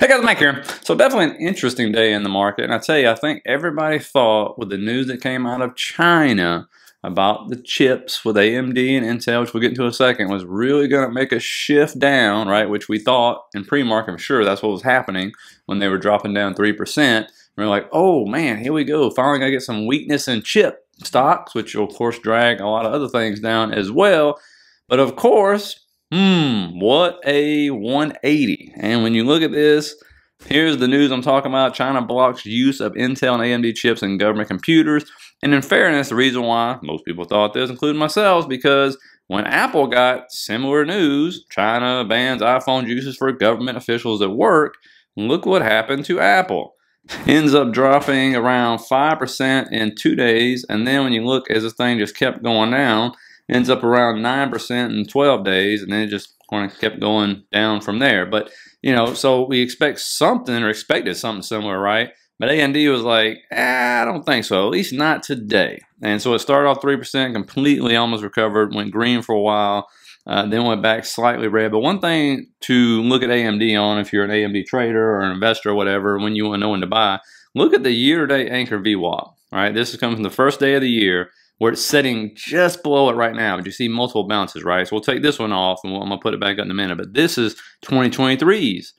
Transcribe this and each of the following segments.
Hey guys, Mike here. So definitely an interesting day in the market. And I tell you, I think everybody thought with the news that came out of China about the chips with AMD and Intel, which we'll get into in a second, was really going to make a shift down, right? Which we thought in pre-market, I'm sure that's what was happening when they were dropping down 3%. And We are like, oh man, here we go. Finally going to get some weakness in chip stocks, which will of course drag a lot of other things down as well. But of course, hmm, what a 180. And when you look at this, Here's the news I'm talking about. China blocks use of Intel and AMD chips in government computers. And in fairness, the reason why most people thought this, including myself, because when Apple got similar news, China bans iPhone uses for government officials at work, look what happened to Apple. Ends up dropping around 5% in two days. And then when you look as this thing just kept going down, ends up around 9% in 12 days. And then it just kind of kept going down from there. But you know, so we expect something or expected something similar, right? But AMD was like, eh, I don't think so, at least not today. And so it started off 3%, completely almost recovered, went green for a while, uh, then went back slightly red. But one thing to look at AMD on if you're an AMD trader or an investor or whatever, when you want to know when to buy, look at the year-to-date anchor VWAP, right? This is coming from the first day of the year where it's sitting just below it right now. But you see multiple bounces, right? So we'll take this one off and I'm to put it back up in a minute. But this is 2023's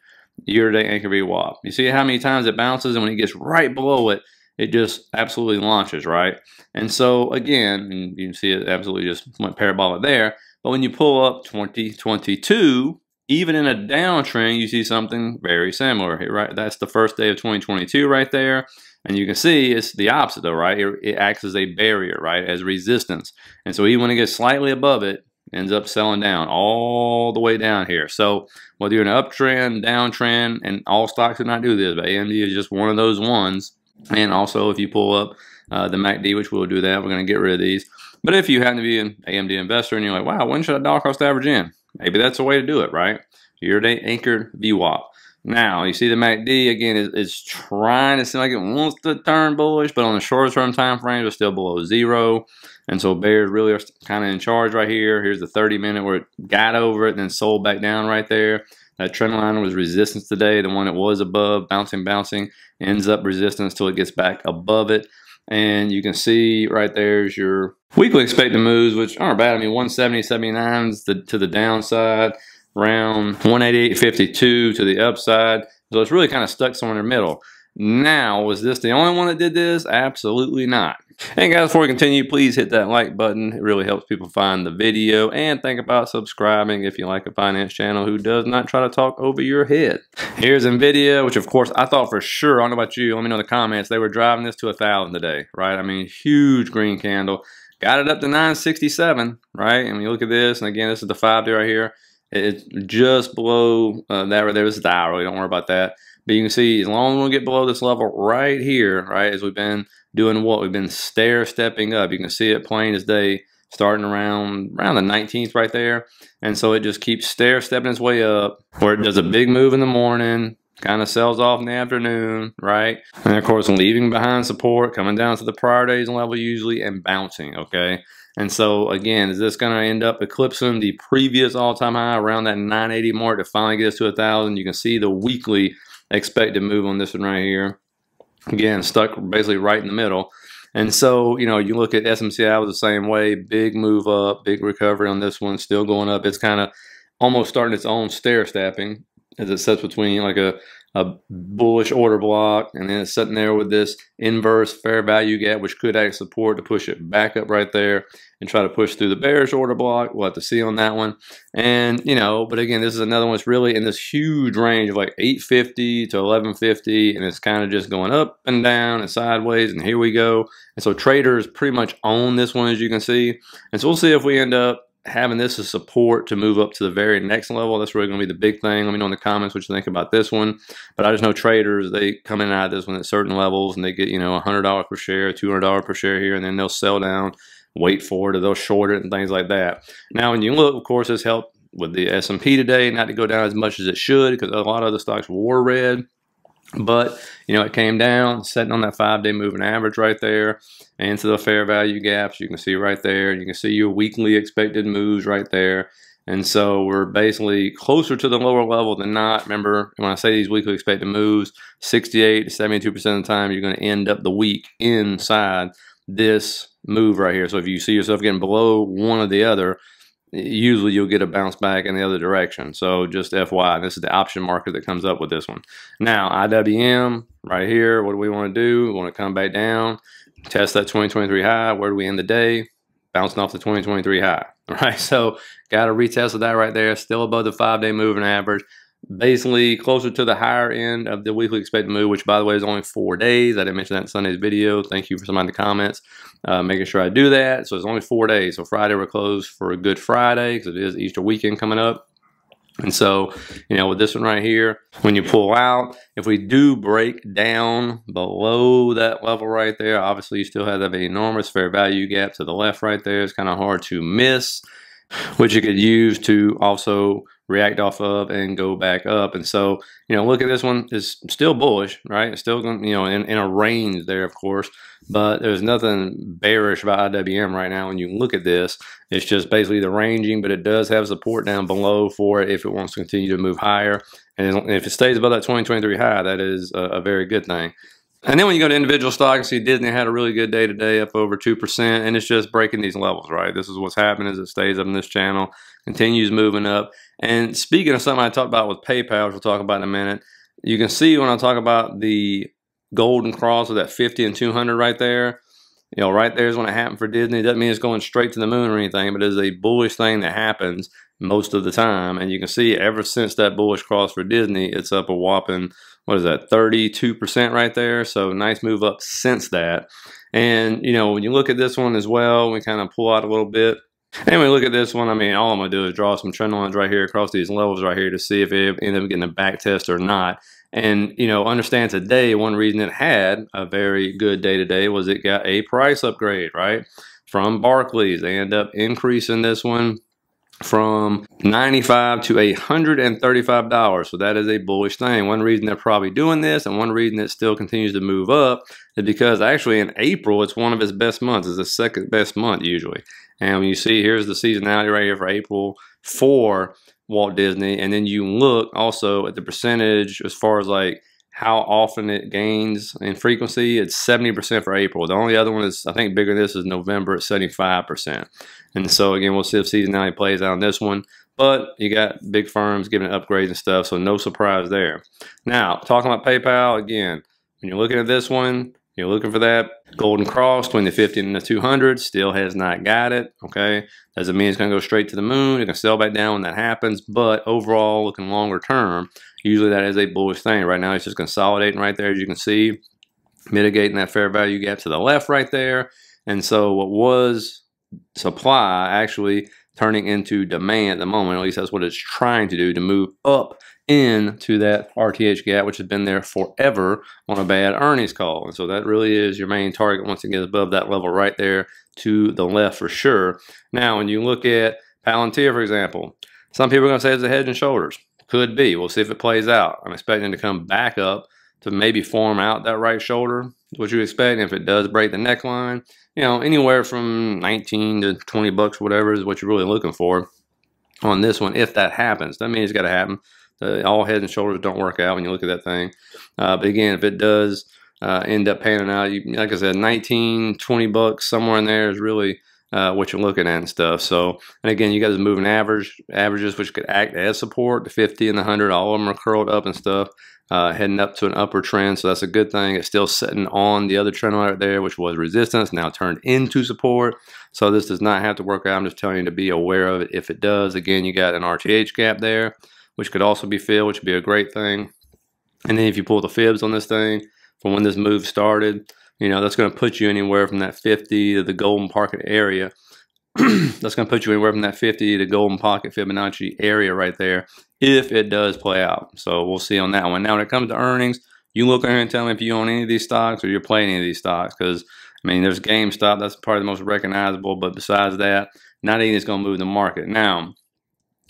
year-to-date anchor VWAP. You see how many times it bounces and when it gets right below it, it just absolutely launches, right? And so again, you can see it absolutely just went parabolic there. But when you pull up 2022, even in a downtrend, you see something very similar right? That's the first day of 2022 right there. And you can see it's the opposite though, right? It, acts as a barrier, right? As resistance. And so even when it gets slightly above it, ends up selling down all the way down here. So whether you're in an uptrend, downtrend, and all stocks do not do this, but AMD is just one of those ones. And also if you pull up uh, the MACD, which we'll do that, we're going to get rid of these. But if you happen to be an AMD investor and you're like, wow, when should I dollar cost average in? Maybe that's a way to do it, right? Year-to-date anchored VWAP. Now, you see the MACD, again, is, is trying to seem like it wants to turn bullish, but on the shorter term time frame, it's still below zero. And so bears really are kind of in charge right here. Here's the 30 minute where it got over it and then sold back down right there. That trend line was resistance today. The one that was above, bouncing, bouncing, ends up resistance till it gets back above it. And you can see right there's your weekly expected moves, which aren't bad. I mean, 170, 79 is to the downside round 188.52 to the upside. So it's really kind of stuck somewhere in the middle. Now, was this the only one that did this? Absolutely not. And guys, before we continue, please hit that like button. It really helps people find the video. And think about subscribing if you like a finance channel who does not try to talk over your head. Here's NVIDIA, which of course I thought for sure, I don't know about you, let me know in the comments, they were driving this to a 1,000 today, right? I mean, huge green candle. Got it up to 967, right? And you look at this, and again, this is the 5 day right here. It's just below uh, that right there. Is the arrow. Don't worry about that. But you can see as long as we get below this level right here, right, as we've been doing what? We've been stair stepping up. You can see it plain as day starting around around the 19th right there. And so it just keeps stair stepping its way up where it does a big move in the morning, kind of sells off in the afternoon, right? And of course, leaving behind support, coming down to the prior day's level usually, and bouncing, okay? And so again, is this going to end up eclipsing the previous all-time high around that 980 mark to finally get us to a thousand? You can see the weekly expected move on this one right here. Again, stuck basically right in the middle. And so, you know, you look at SMCI was the same way, big move up, big recovery on this one, still going up. It's kind of almost starting its own stair stepping as it sits between like a a bullish order block, and then it's sitting there with this inverse fair value gap, which could act support to push it back up right there and try to push through the bearish order block. We'll have to see on that one. And, you know, but again, this is another one that's really in this huge range of like 850 to 1150, and it's kind of just going up and down and sideways, and here we go. And so traders pretty much own this one, as you can see. And so we'll see if we end up having this as support to move up to the very next level. That's really going to be the big thing. Let me know in the comments what you think about this one. But I just know traders, they come in and out of this one at certain levels and they get, you know, $100 per share, $200 per share here, and then they'll sell down, wait for it, or they'll short it and things like that. Now, when you look, of course, this helped with the S&P today, not to go down as much as it should because a lot of the stocks were red. But, you know, it came down, setting on that five-day moving average right there, into the fair value gaps. You can see right there. You can see your weekly expected moves right there. And so we're basically closer to the lower level than not. Remember, when I say these weekly expected moves, 68 to 72% of the time, you're going to end up the week inside this move right here. So if you see yourself getting below one or the other, usually you'll get a bounce back in the other direction. So just FYI, this is the option market that comes up with this one. Now, IWM right here, what do we want to do? We want to come back down, test that 2023 high. Where do we end the day? Bouncing off the 2023 high, right? So got a retest of that right there, still above the five-day moving average basically closer to the higher end of the weekly expected move, which by the way is only four days. I didn't mention that in Sunday's video. Thank you for somebody in the comments uh, making sure I do that. So it's only four days. So Friday we're closed for a Good Friday because it is Easter weekend coming up. And so, you know, with this one right here, when you pull out, if we do break down below that level right there, obviously you still have that enormous fair value gap to the left right there. It's kind of hard to miss, which you could use to also react off of and go back up. And so, you know, look at this one is still bullish, right? It's still going, you know, in, in a range there, of course, but there's nothing bearish about IWM right now. When you look at this, it's just basically the ranging, but it does have support down below for it if it wants to continue to move higher. And if it stays above that 2023 high, that is a, a very good thing. And then when you go to individual stocks, see Disney had a really good day today, up over 2%, and it's just breaking these levels, right? This is what's happening as it stays up in this channel, continues moving up. And speaking of something I talked about with PayPal, which we'll talk about in a minute, you can see when I talk about the golden cross of that 50 and 200 right there, you know, right there is when it happened for Disney. Doesn't mean it's going straight to the moon or anything, but it is a bullish thing that happens most of the time. And you can see ever since that bullish cross for Disney, it's up a whopping what is that 32% right there? So nice move up since that. And you know when you look at this one as well we kind of pull out a little bit. And we look at this one I mean all I'm gonna do is draw some trend lines right here across these levels right here to see if it end up getting a back test or not. And you know understand today one reason it had a very good day today was it got a price upgrade right from Barclays. They end up increasing this one from 95 to $135. So that is a bullish thing. One reason they're probably doing this and one reason it still continues to move up is because actually in April, it's one of its best months. It's the second best month usually. And when you see, here's the seasonality right here for April for Walt Disney. And then you look also at the percentage as far as like how often it gains in frequency. It's 70% for April. The only other one is, I think, bigger than this is November at 75%. And so, again, we'll see if seasonality plays out on this one. But you got big firms giving upgrades and stuff, so no surprise there. Now, talking about PayPal, again, when you're looking at this one, you're looking for that golden cross between the 50 and the 200. Still has not got it. Okay. Doesn't mean it's going to go straight to the moon. It can sell back down when that happens. But overall, looking longer term, usually that is a bullish thing. Right now, it's just consolidating right there, as you can see, mitigating that fair value gap to the left right there. And so what was supply actually turning into demand at the moment. At least that's what it's trying to do to move up into that RTH gap, which has been there forever on a bad earnings call. And so that really is your main target once it gets above that level right there to the left for sure. Now, when you look at Palantir, for example, some people are going to say it's a head and shoulders. Could be. We'll see if it plays out. I'm expecting to come back up to maybe form out that right shoulder, what you expect. And if it does break the neckline, you know, anywhere from 19 to 20 bucks, whatever is what you're really looking for on this one. If that happens, that means it's got to happen. Uh, all head and shoulders don't work out when you look at that thing. Uh, but again, if it does uh, end up panning out, you, like I said, 19, 20 bucks somewhere in there is really uh, what you're looking at and stuff. So, and again, you guys are moving average averages, which could act as support. The 50 and the 100, all of them are curled up and stuff, uh, heading up to an upper trend. So that's a good thing. It's still sitting on the other trend right there, which was resistance, now turned into support. So this does not have to work out. I'm just telling you to be aware of it if it does. Again, you got an RTH gap there which could also be filled, which would be a great thing. And then if you pull the fibs on this thing from when this move started, you know, that's going to put you anywhere from that 50 to the golden pocket area. that's going to put you anywhere from that 50 to golden pocket Fibonacci area right there if it does play out. So we'll see on that one. Now, when it comes to earnings, you look here and tell me if you own any of these stocks or you're playing any of these stocks because, I mean, there's GameStop. That's probably the most recognizable. But besides that, not anything is going to move the market. Now,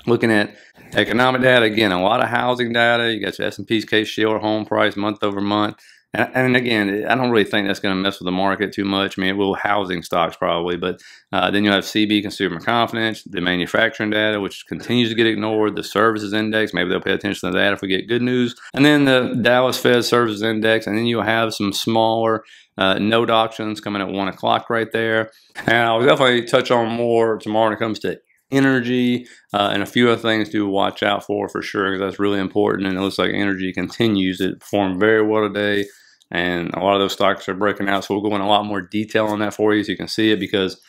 looking at economic data again a lot of housing data you got your s&p's Case-Shiller home price month over month And, and again, I don't really think that's going to mess with the market too much. I mean, it will housing stocks probably, but uh, then you have CB consumer confidence, the manufacturing data, which continues to get ignored, the services index. Maybe they'll pay attention to that if we get good news. And then the Dallas Fed services index. And then you'll have some smaller uh, note auctions coming at one o'clock right there. And I'll definitely touch on more tomorrow when it comes to energy uh, and a few other things to watch out for for sure because that's really important and it looks like energy continues it performed very well today and a lot of those stocks are breaking out so we'll go in a lot more detail on that for you so you can see it because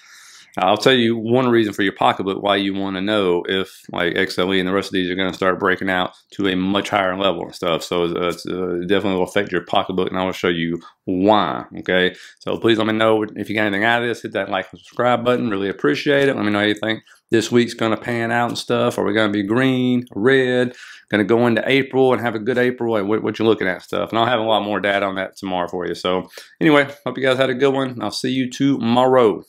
I'll tell you one reason for your pocketbook why you want to know if like XLE and the rest of these are going to start breaking out to a much higher level and stuff. So it's, uh, it definitely will affect your pocketbook and I will show you why. Okay. So please let me know if you got anything out of this. Hit that like and subscribe button. Really appreciate it. Let me know you think this week's going to pan out and stuff. Are we going to be green, red? Going to go into April and have a good April? And what, what you're looking at stuff. And I'll have a lot more data on that tomorrow for you. So anyway, hope you guys had a good one. I'll see you tomorrow.